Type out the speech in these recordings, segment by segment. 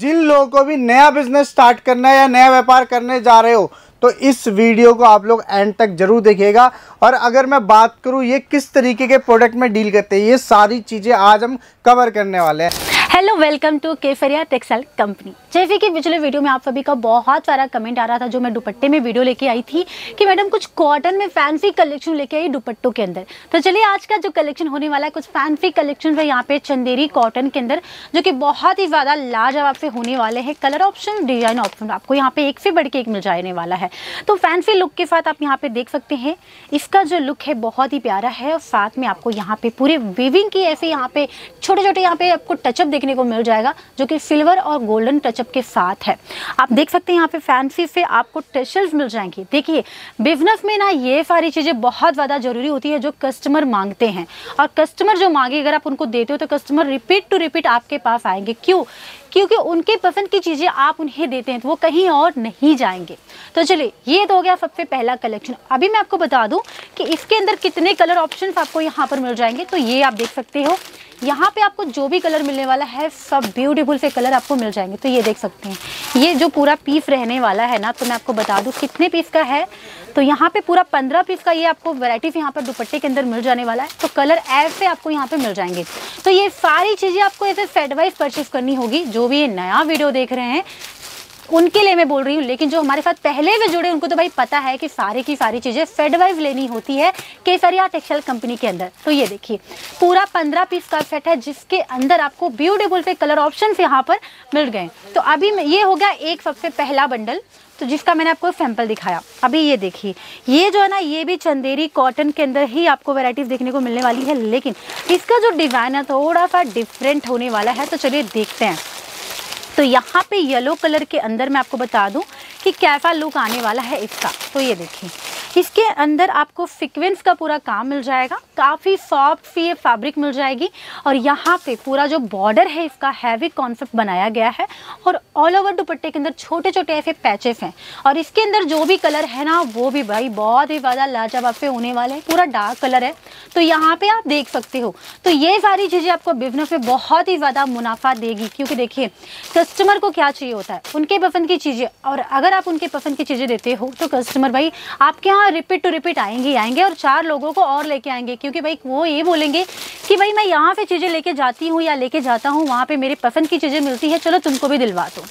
जिन लोगों को भी नया बिज़नेस स्टार्ट करना है या नया व्यापार करने जा रहे हो तो इस वीडियो को आप लोग एंड तक ज़रूर देखिएगा। और अगर मैं बात करूँ, ये किस तरीके के प्रोडक्ट में डील करते हैं, ये सारी चीज़ें आज हम कवर करने वाले हैं। Hello welcome to केफरिया textile company जैसे कि पिछले वीडियो में आप सभी का बहुत सारा कमेंट आ रहा था, जो मैं दुपट्टे में वीडियो लेके आई थी कि मैडम कुछ कॉटन में फैंसी कलेक्शन लेके आई दुपट्टों के अंदर। तो चलिए आज का जो कलेक्शन होने वाला है, कुछ फैंसी कलेक्शन है यहाँ पे चंदेरी कॉटन के अंदर, जो कि बहुत ही ज़्यादा लाजवाब से होने वाले हैं। कलर ऑप्शन डिज़ाइन ऑप्शन आपको यहाँ पे एक से बढ़ के एक मिल जाने वाला है। तो फैंसी लुक के साथ आप यहाँ पे देख सकते हैं, इसका जो लुक है बहुत ही प्यारा है और साथ में आपको यहाँ पे पूरे विविंग की ऐसे यहाँ पे छोटे छोटे यहाँ पे आपको टचअप देखने को मिल जाएगा, जो कि सिल्वर और गोल्डन टचअप के साथ है। आप देख सकते हैं यहाँ पे फैंसी से आपको टेशल्स मिल जाएँगे। देखिए, बिज़नेस में ना ये सारी चीज़ें बहुत ज़्यादा ज़रूरी होती है जो कस्टमर मांगते हैं। और कस्टमर जो मांगे, अगर आप उनको देते हो तो कस्टमर रिपीट टू रिपीट आपके पास आएँगे। क्यों? क्योंकि उनके पसंद की चीज़ें आप उन्हें देते हैं तो वो कहीं और नहीं जाएँगे। तो चलिए, ये तो हो गया सबसे पहला कलेक्शन। अभी मैं आपको बता दूँ कि इसके अंदर कितने कलर ऑप्शंस आपको यहाँ पर मिल जाएँगे। तो ये आप देख सकते हो। यहाँ पे आपको जो भी कलर मिलने वाला है, सब ब्यूटीफुल से कलर आपको मिल जाएँगे। तो ये देख सकते हैं। ये जो पूरा पीस रहने वाला है ना तो मैं आपको बता दूँ कितने पीस का है। तो यहाँ पे पूरा पंद्रह पीस का ये आपको वैरायटी यहाँ पर दुपट्टे के अंदर मिल जाने वाला है। तो कलर ऐसे आपको यहाँ पे मिल जाएँगे। तो ये सारी चीज़ें आपको ऐसे सेट वाइज परचेज करनी होगी। जो भी ये नया वीडियो देख रहे हैं उनके लिए मैं बोल रही हूँ, लेकिन जो हमारे साथ पहले में जुड़े, उनको तो भाई पता है कि सारी की सारी चीज़ें फेड वाइज लेनी होती है केसरिया टेक्सटाइल कंपनी के अंदर। तो ये देखिए, पूरा पंद्रह पीस का सेट है, जिसके अंदर आपको ब्यूटीफुल से कलर ऑप्शन यहाँ पर मिल गए। तो अभी ये हो गया एक सबसे पहला बंडल तो जिसका मैंने आपको सैंपल दिखाया। अभी ये देखिए, ये जो है ना, ये भी चंदेरी कॉटन के अंदर ही आपको वैरायटीज देखने को मिलने वाली है, लेकिन इसका जो डिज़ाइन है थोड़ा सा डिफरेंट होने वाला है तो चलिए देखते हैं। तो यहाँ पे येलो कलर के अंदर मैं आपको बता दूँ कि कैसा लुक आने वाला है इसका। तो ये देखिए, इसके अंदर आपको सिक्वेंस का पूरा काम मिल जाएगा, काफ़ी सॉफ्ट सी ये फैब्रिक मिल जाएगी और यहाँ पे पूरा जो बॉर्डर है इसका हैवी कॉन्सेप्ट बनाया गया है और ऑल ओवर दुपट्टे के अंदर छोटे छोटे ऐसे पैचेस हैं। और इसके अंदर जो भी कलर है ना, वो भी भाई बहुत ही ज़्यादा लाजवाब पे होने वाले हैं, पूरा डार्क कलर है। तो यहाँ पे आप देख सकते हो। तो ये सारी चीज़ें आपको बिज़नेस में बहुत ही ज़्यादा मुनाफा देगी, क्योंकि देखिए कस्टमर को क्या चाहिए होता है? उनके पसंद की चीज़ें। और अगर आप उनके पसंद की चीज़ें देते हो तो कस्टमर भाई, आपके यहाँ रिपीट टू रिपीट आएँगे आएँगे और चार लोगों को और लेके आएँगे। क्योंकि भाई, वो ये बोलेंगे कि भाई, मैं यहाँ पे चीज़ें लेके जाती हूँ या लेके जाता हूँ, वहाँ पे मेरे पसंद की चीज़ें मिलती है, चलो तुमको भी दिलवा दो।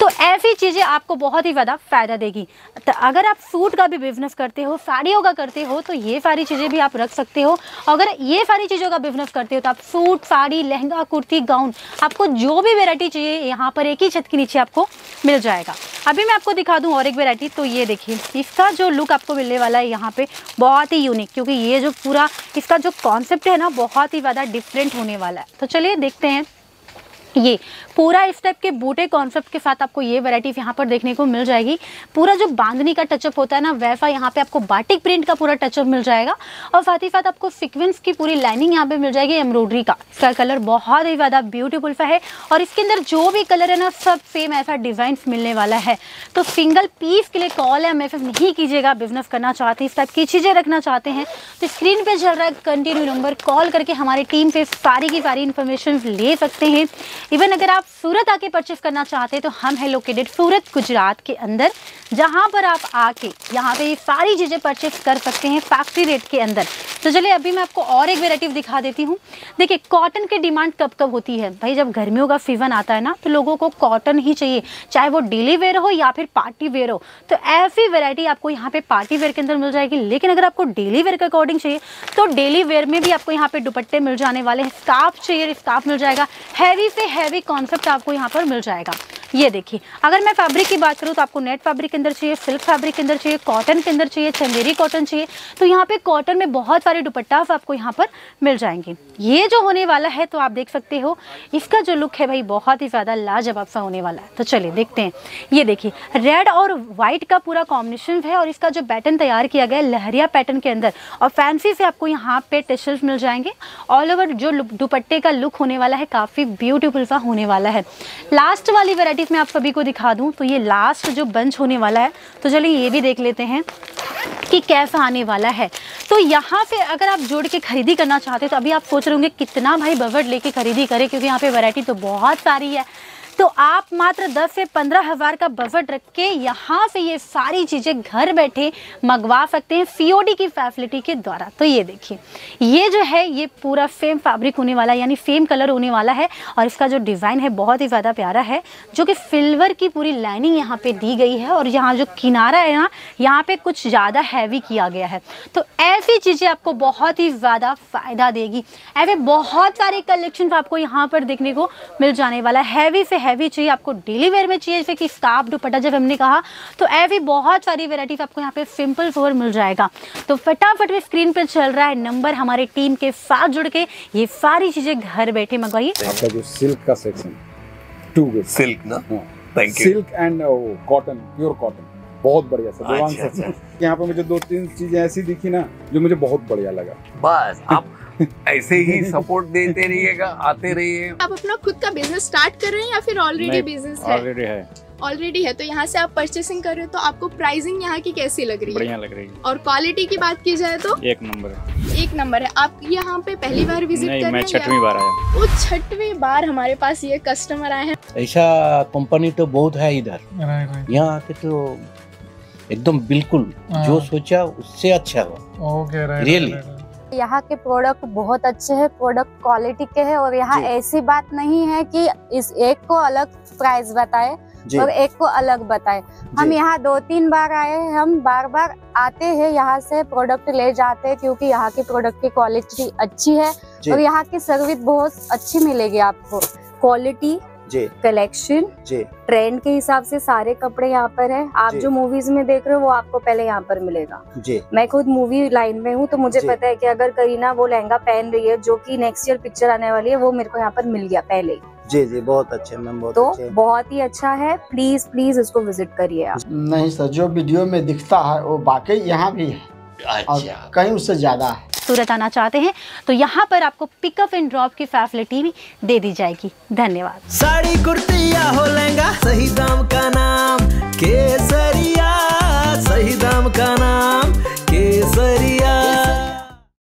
तो ऐसी चीज़ें आपको बहुत ही ज़्यादा फ़ायदा देगी। तो अगर आप सूट का भी बिज़नेस करते हो, साड़ियों का करते हो तो ये सारी चीज़ें भी आप रख सकते हो। अगर ये सारी चीज़ों का बिज़नेस करते हो तो आप सूट साड़ी, लहंगा, कुर्ती गाउन आपको जो भी वेराइटी चाहिए, यहाँ पर एक ही छत के नीचे आपको मिल जाएगा। अभी मैं आपको दिखा दूँ और एक वेराइटी तो ये देखिए, इसका जो लुक आपको मिलने वाला है यहाँ पे बहुत ही यूनिक क्योंकि ये जो पूरा, इसका जो कॉन्सेप्ट है ना, बहुत ही ज़्यादा डिफरेंट होने वाला है। तो चलिए देखते हैं। ये पूरा इस टाइप के बूटे कॉन्सेप्ट के साथ आपको ये वैरायटी यहाँ पर देखने को मिल जाएगी। पूरा जो बांधनी का टचअप होता है ना, वैसा यहाँ पे आपको बाटिक प्रिंट का पूरा टचअप मिल जाएगा। और साथ ही साथ आपको सिक्वेंस की पूरी लाइनिंग यहाँ पे मिल जाएगी एम्ब्रॉयडरी का। इसका कलर बहुत ही ज़्यादा ब्यूटीफुल है और इसके अंदर जो भी कलर है ना, सब सेम ऐसा डिज़ाइन मिलने वाला है। तो सिंगल पीस के लिए कॉल है मैसेज नहीं कीजिएगा। बिज़नेस करना चाहते हैं इस टाइप की चीज़ें रखना चाहते हैं तो स्क्रीन पर चल रहा है कंटिन्यू नंबर कॉल करके हमारी टीम से सारी की सारी इन्फॉर्मेशन ले सकते हैं। इवन अगर आप सूरत आके परचेस करना चाहते हैं तो हम है लोकेटेड सूरत, गुजरात के अंदर, जहाँ पर आप आके, यहाँ पे ये सारी चीज़ें परचेस कर सकते हैं फैक्ट्री रेट के अंदर। तो चलिए, अभी मैं आपको और एक वेराइटी दिखा देती हूँ। देखिए कॉटन की डिमांड कब कब होती है? भाई, जब गर्मियों का सीज़न आता है ना तो लोगों को कॉटन ही चाहिए। चाहे वो डेली वेयर हो या फिर पार्टी वेयर हो तो ऐसी वेरायटी आपको यहाँ पे पार्टी वेयर के अंदर मिल जाएगी। लेकिन अगर आपको डेली वेयर के अकॉर्डिंग चाहिए तो डेली वेयर में भी आपको यहाँ पे दुपट्टे मिल जाने वाले हैं स्काफ चाहिए स्काफ मिल जाएगा। हैवी से हैवी कॉन्सेप्ट आपको यहाँ पर मिल जाएगा। ये देखिए, अगर मैं फैब्रिक की बात करूँ तो आपको नेट फैब्रिक के अंदर चाहिए सिल्क फैब्रिक के अंदर चाहिए कॉटन के अंदर चाहिए चंदेरी कॉटन चाहिए तो यहाँ पे कॉटन में बहुत सारे दुपट्टा आपको यहाँ पर मिल जाएँगे। ये जो होने वाला है तो आप देख सकते हो, इसका जो लुक है भाई, बहुत ही ज़्यादा लाजवाब सा होने वाला है। तो चलिए देखते हैं। ये देखिए रेड और व्हाइट का पूरा कॉम्बिनेशन है और इसका जो पैटर्न तैयार किया गया है, लहरिया पैटर्न के अंदर। और फैंसी से आपको यहाँ पे टेशल्स मिल जाएँगे। ऑल ओवर जो दुपट्टे का लुक होने वाला है, काफ़ी ब्यूटीफुल सा होने वाला है। लास्ट वाली वेराइटी वेराइटीज़ में आप सभी को दिखा दूँ तो ये लास्ट जो बंच होने वाला है तो चलिए ये भी देख लेते हैं कि कैसा आने वाला है। तो यहाँ पे अगर आप जोड़ के खरीदी करना चाहते हो तो अभी आप सोच रहे होंगे, कितना भाई बवट लेके खरीदी करें, क्योंकि यहाँ पे वैरायटी तो बहुत सारी है। तो आप मात्र 10 से पंद्रह हज़ार का बजट रख के यहाँ से ये सारी चीज़ें घर बैठे मंगवा सकते हैं सीओडी की फैसिलिटी के द्वारा। तो ये देखिए, ये जो है, ये पूरा सेम फैब्रिक होने वाला है यानी सेम कलर होने वाला है और इसका जो डिज़ाइन है बहुत ही ज़्यादा प्यारा है, जो कि सिल्वर की पूरी लाइनिंग यहाँ पे दी गई है और यहाँ जो किनारा है ना, यहाँ पे कुछ ज़्यादा हैवी किया गया है। तो ऐसी चीज़ें आपको बहुत ही ज़्यादा फ़ायदा देगी। ऐसे बहुत सारे कलेक्शन आपको यहाँ पर देखने को मिल जाने वाला हैवी से हैवी चाहिए आपको डेली वेयर में चाहिए जैसे कि स्काफ दुपट्टा जब हमने कहा तो ऐसी बहुत सारी वेराइटीज आपको यहाँ पे सिंपल फोर मिल जाएगा। तो फटाफट में स्क्रीन पर चल रहा है नंबर हमारे टीम के साथ जुड़ के ये सारी चीज़ें घर बैठे मंगवाइए। आपका जो सिल्क का सेक्शन टू गुड सिल्क ना? Thank you silk and cotton pure cotton बहुत बढ़िया सर अच्छा, सर यहाँ पे मुझे दो तीन चीज़ें ऐसी दिखी ना जो मुझे बहुत बढ़िया लगा। बस आप ऐसे ही सपोर्ट देते रहिएगा आते रहिए। आप अपना खुद का बिज़नेस स्टार्ट कर रहे हैं या फिर ऑलरेडी बिज़नेस है? ऑलरेडी है। ऑलरेडी है तो यहाँ से आप परचेसिंग कर रहे हो तो आपको प्राइसिंग यहाँ की कैसी लग रही है? बढ़िया लग रही है। और क्वालिटी की बात की जाए तो? एक नंबर है। एक नंबर है। आप यहाँ पे पहली बार विज़िट नहीं कर मैं रहे हैं छठवीं बार आया वो छठवीं बार हमारे पास ये कस्टमर आए हैं? ऐसा कंपनी तो बहुत है इधर। यहाँ आके तो एकदम बिल्कुल जो सोचा उससे अच्छा हुआ। रियली यहाँ के प्रोडक्ट बहुत अच्छे हैं प्रोडक्ट क्वालिटी के हैं और यहाँ ऐसी बात नहीं है कि इस एक को अलग प्राइस बताए और एक को अलग बताए। हम यहाँ दो तीन बार आए हैं हम बार बार आते हैं यहाँ से प्रोडक्ट ले जाते हैं क्योंकि यहाँ की प्रोडक्ट की क्वालिटी अच्छी है और यहाँ की सर्विस बहुत अच्छी मिलेगी आपको। क्वालिटी जी। कलेक्शन जी। ट्रेंड के हिसाब से सारे कपड़े यहाँ पर है। आप जो। मूवीज़ में देख रहे हो वो आपको पहले यहाँ पर मिलेगा। जी। मैं खुद मूवी लाइन में हूँ तो मुझे पता है कि अगर करीना वो लहंगा पहन रही है जो कि नेक्स्ट ईयर पिक्चर आने वाली है वो मेरे को यहाँ पर मिल गया पहले ही। जी जी बहुत अच्छे मैम बहुत तो अच्छे बहुत ही अच्छा है। प्लीज़ प्लीज़ इसको विज़िट करिए आप। नहीं सर जो वीडियो में दिखता है वो वाकई यहाँ भी है। अच्छा। कहीं उससे ज़्यादा है। सूरत आना चाहते हैं तो यहाँ पर आपको पिकअप एंड ड्रॉप की फैसिलिटी भी दे दी जाएगी। धन्यवाद। साड़ी, कुर्तिया हो लेंगा सही दाम का नाम केसरिया, सही दाम का नाम केसरिया।